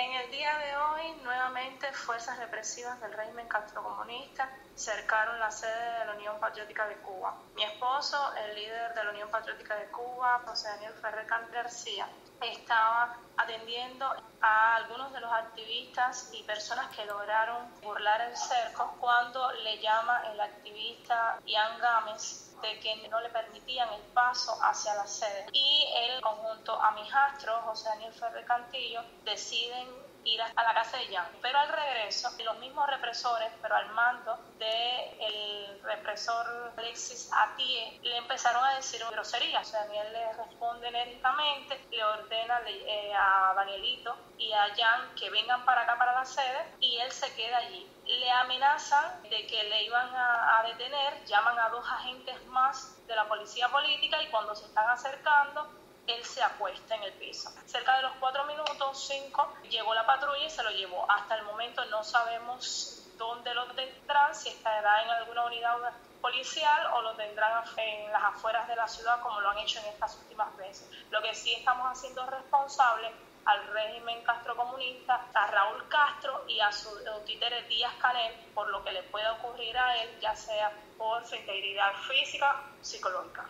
en El día de hoy, nuevamente, fuerzas represivas del régimen castrocomunista cercaron la sede de la Unión Patriótica de Cuba. Mi esposo, el líder de la Unión Patriótica de Cuba, José Daniel Ferrer García, estaba atendiendo a algunos de los activistas y personas que lograron burlar el cerco cuando le llama el activista Ian Gámez de que no le permitían el paso hacia la sede. Y él, conjunto a mi hijastro, José Daniel Ferrer Cantillo, deciden ir a la casa de Jan. Pero al regreso, los mismos represores, pero al mando del represor Alexis Atie, le empezaron a decir groserías. Daniel le responde enérgicamente, le ordena eh, a Danielito y a Jan que vengan para acá, para la sede, y él se queda allí. Le amenazan de que le iban a detener, llaman a dos agentes más de la policía política y cuando se están acercando, él se acuesta en el piso. Cerca de los cuatro minutos, cinco, llegó la patrulla y se lo llevó. Hasta el momento no sabemos dónde lo tendrán, si estará en alguna unidad policial o lo tendrán en las afueras de la ciudad como lo han hecho en estas últimas veces. Lo que sí estamos haciendo responsable al régimen castrocomunista, a Raúl Castro y a su títere Díaz Canel por lo que le pueda ocurrir a él, ya sea por su integridad física o psicológica.